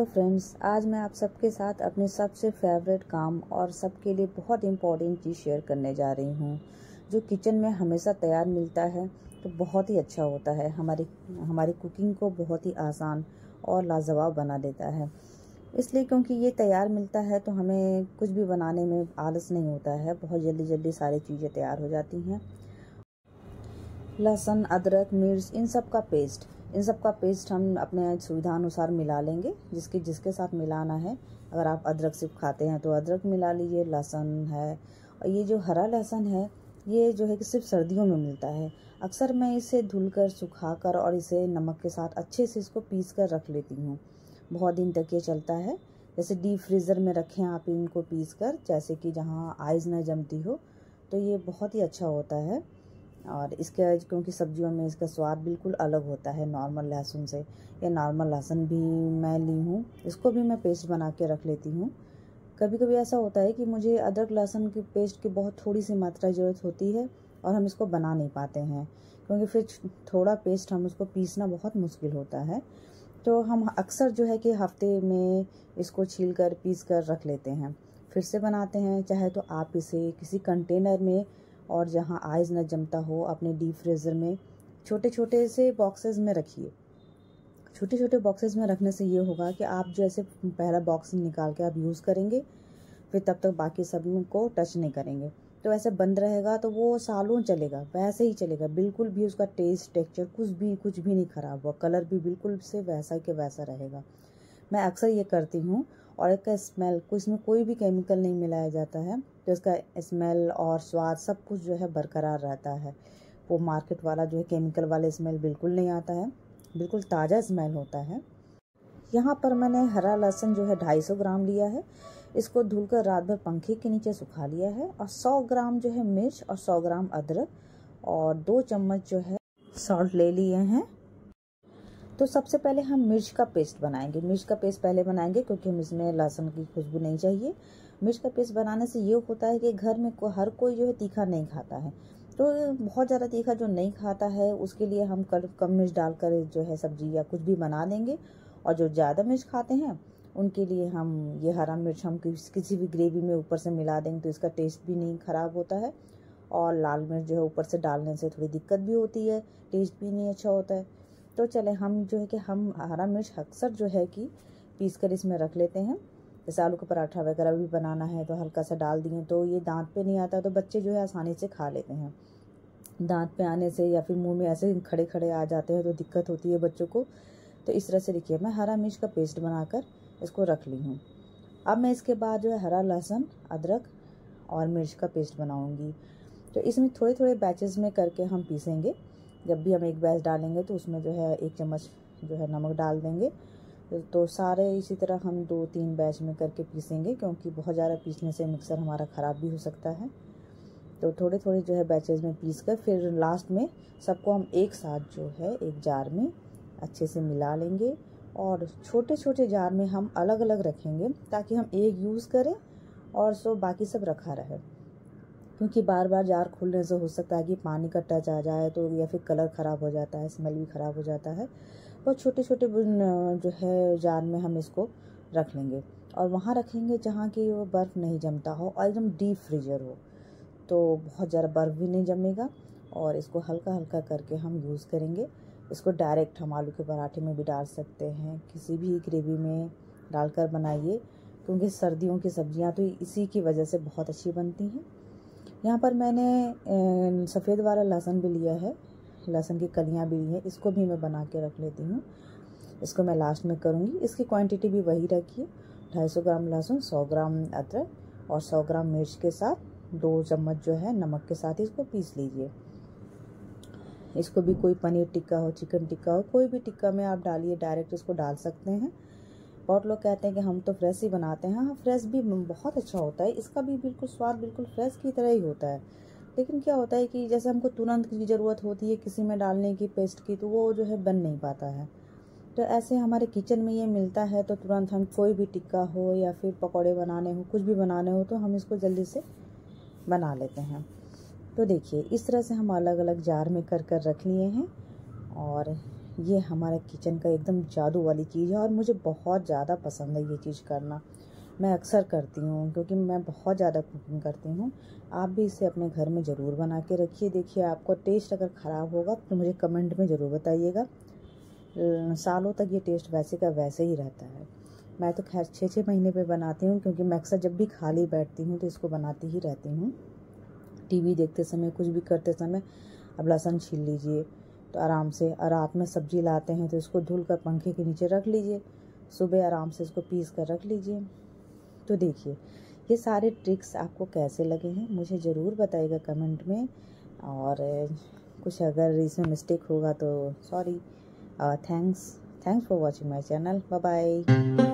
Hello friends, आज मैं आप सबके साथ अपने सबसे फेवरेट काम और सबके लिए बहुत इम्पोर्टेंट चीज़ शेयर करने जा रही हूँ, जो किचन में हमेशा तैयार मिलता है तो बहुत ही अच्छा होता है। हमारी हमारी कुकिंग को बहुत ही आसान और लाजवाब बना देता है। इसलिए क्योंकि ये तैयार मिलता है तो हमें कुछ भी बनाने में आलस नहीं होता है। बहुत जल्दी जल्दी सारी चीज़ें तैयार हो जाती हैं। लहसुन, अदरक, मिर्च, इन सब का पेस्ट इन सब का पेस्ट हम अपने सुविधा अनुसार मिला लेंगे, जिसके जिसके साथ मिलाना है। अगर आप अदरक सिर्फ़ खाते हैं तो अदरक मिला लीजिए, लहसुन है। और ये जो हरा लहसुन है, ये जो है कि सिर्फ़ सर्दियों में मिलता है। अक्सर मैं इसे धुल कर धुलकर, सुखाकर और इसे नमक के साथ अच्छे से इसको पीस कर रख लेती हूँ। बहुत दिन तक ये चलता है। जैसे डीप फ्रीज़र में रखें आप इनको पीस कर, जैसे कि जहाँ आइज़ न जमती हो तो ये बहुत ही अच्छा होता है। और इसके, क्योंकि सब्जियों में इसका स्वाद बिल्कुल अलग होता है नॉर्मल लहसुन से। ये नॉर्मल लहसुन भी मैं ली हूँ। इसको भी मैं पेस्ट बना के रख लेती हूँ। कभी कभी ऐसा होता है कि मुझे अदरक लहसुन की पेस्ट की बहुत थोड़ी सी मात्रा ज़रूरत होती है और हम इसको बना नहीं पाते हैं। क्योंकि फिर थोड़ा पेस्ट हम उसको पीसना बहुत मुश्किल होता है। तो हम अक्सर जो है कि हफ़्ते में इसको छील कर, पीस कर रख लेते हैं। फिर से बनाते हैं, चाहे तो आप इसे किसी कंटेनर में और जहाँ आइज़ न जमता हो, अपने डीप फ्रीज़र में छोटे छोटे से बॉक्सेस में रखिए। छोटे छोटे बॉक्सेस में रखने से ये होगा कि आप जैसे पहला बॉक्स निकाल के आप यूज़ करेंगे, फिर तब तक बाकी सबको टच नहीं करेंगे। तो ऐसे बंद रहेगा तो वो सालों चलेगा, वैसे ही चलेगा। बिल्कुल भी उसका टेस्ट टेक्सचर कुछ भी कुछ भी नहीं ख़राब हुआ कलर भी बिल्कुल से वैसा के वैसा रहेगा। मैं अक्सर ये करती हूँ और इसका स्मेल को इसमें कोई भी केमिकल नहीं मिलाया जाता है तो इसका स्मेल और स्वाद सब कुछ जो है बरकरार रहता है। वो मार्केट वाला जो है केमिकल वाला स्मेल बिल्कुल नहीं आता है, बिल्कुल ताज़ा स्मेल होता है। यहाँ पर मैंने हरा लहसुन जो है 250 ग्राम लिया है। इसको धुलकर रात भर पंखे के नीचे सुखा लिया है और 100 ग्राम जो है मिर्च और 100 ग्राम अदरक और दो चम्मच जो है सॉल्ट ले लिए हैं। तो सबसे पहले हम मिर्च का पेस्ट बनाएँगे। मिर्च का पेस्ट पहले बनाएँगे क्योंकि हम इसमें लहसुन की खुशबू नहीं चाहिए। मिर्च का पेस्ट बनाने से ये होता है कि घर में को, हर कोई जो है तीखा नहीं खाता है। तो बहुत ज़्यादा तीखा जो नहीं खाता है उसके लिए हम कल कम मिर्च डालकर जो है सब्ज़ी या कुछ भी बना देंगे। और जो ज़्यादा मिर्च खाते हैं उनके लिए हम ये हरा मिर्च हम किसी भी ग्रेवी में ऊपर से मिला देंगे तो इसका टेस्ट भी नहीं ख़राब होता है। और लाल मिर्च जो है ऊपर से डालने से थोड़ी दिक्कत भी होती है। टेस्ट भी नहीं अच्छा होता है। तो चले, हम जो है कि हम हरा मिर्च अक्सर जो है कि पीस कर इसमें रख लेते हैं। जैसे आलू का पराठा वगैरह भी बनाना है तो हल्का सा डाल दिए तो ये दांत पे नहीं आता तो बच्चे जो है आसानी से खा लेते हैं। दांत पे आने से या फिर मुँह में ऐसे खड़े खड़े आ जाते हैं तो दिक्कत होती है बच्चों को। तो इस तरह से देखिए, मैं हरा मिर्च का पेस्ट बनाकर इसको रख ली हूँ। अब मैं इसके बाद जो है हरा लहसुन, अदरक और मिर्च का पेस्ट बनाऊँगी। तो इसमें थोड़े थोड़े बैचेस में करके हम पीसेंगे। जब भी हम एक बैच डालेंगे तो उसमें जो है एक चम्मच जो है नमक डाल देंगे। तो सारे इसी तरह हम दो तीन बैच में करके पीसेंगे, क्योंकि बहुत ज़्यादा पीसने से मिक्सर हमारा ख़राब भी हो सकता है। तो थोड़े थोड़े जो है बैचेज में पीस कर फिर लास्ट में सबको हम एक साथ जो है एक जार में अच्छे से मिला लेंगे और छोटे छोटे जार में हम अलग अलग रखेंगे ताकि हम एक यूज़ करें और सो बाकी सब रखा रहे। क्योंकि बार बार जार खुलने से हो सकता है कि पानी का टच आ जाए तो या फिर कलर ख़राब हो जाता है, स्मेल भी ख़राब हो जाता है। बहुत छोटे छोटे जो है जार में हम इसको रख लेंगे। और वहाँ रखेंगे जहाँ की वो बर्फ़ नहीं जमता हो और एकदम डीप फ्रीजर हो। तो बहुत ज़्यादा बर्फ़ भी नहीं जमेगा और इसको हल्का हल्का करके हम यूज़ करेंगे। इसको डायरेक्ट हम आलू के पराठे में भी डाल सकते हैं। किसी भी ग्रेवी में डालकर बनाइए, क्योंकि सर्दियों की सब्ज़ियाँ तो इसी की वजह से बहुत अच्छी बनती हैं। यहाँ पर मैंने सफ़ेद वाला लहसुन भी लिया है। लहसुन की कलियाँ भी ली हैं, इसको भी मैं बना के रख लेती हूँ। इसको मैं लास्ट में करूँगी। इसकी क्वांटिटी भी वही रखिए। ढाई सौ ग्राम लहसुन, सौ ग्राम अदरक और सौ ग्राम मिर्च के साथ दो चम्मच जो है नमक के साथ इसको पीस लीजिए। इसको भी कोई पनीर टिक्का हो चिकन टिक्का हो, कोई भी टिक्का में आप डालिए डायरेक्ट इसको डाल सकते हैं। बहुत लोग कहते हैं कि हम तो फ्रेश ही बनाते हैं। हाँ फ्रेश भी बहुत अच्छा होता है। इसका भी बिल्कुल स्वाद बिल्कुल फ्रेश की तरह ही होता है। लेकिन क्या होता है कि जैसे हमको तुरंत की ज़रूरत होती है किसी में डालने की पेस्ट की तो वो जो है बन नहीं पाता है। तो ऐसे हमारे किचन में ये मिलता है तो तुरंत हम कोई भी टिक्का हो या फिर पकौड़े बनाने हो, कुछ भी बनाने हो तो हम इसको जल्दी से बना लेते हैं। तो देखिए, इस तरह से हम अलग अलग जार में कर कर रख लिए हैं और ये हमारा किचन का एकदम जादू वाली चीज़ है और मुझे बहुत ज़्यादा पसंद है ये चीज़ करना। मैं अक्सर करती हूँ क्योंकि मैं बहुत ज़्यादा कुकिंग करती हूँ। आप भी इसे अपने घर में ज़रूर बना के रखिए। देखिए, आपको टेस्ट अगर ख़राब होगा तो मुझे कमेंट में ज़रूर बताइएगा। सालों तक ये टेस्ट वैसे का वैसे ही रहता है। मैं तो खैर छः छः महीने पे बनाती हूँ क्योंकि मैं अक्सर जब भी खाली बैठती हूँ तो इसको बनाती ही रहती हूँ। टीवी देखते समय, कुछ भी करते समय अब लहसुन छील लीजिए तो आराम से और रात में सब्ज़ी लाते हैं तो इसको धुल कर पंखे के नीचे रख लीजिए। सुबह आराम से इसको पीस कर रख लीजिए। तो देखिए, ये सारे ट्रिक्स आपको कैसे लगे हैं, मुझे ज़रूर बताइएगा कमेंट में। और कुछ अगर इसमें मिस्टेक होगा तो sorry. Thanks thanks for watching my channel. Bye bye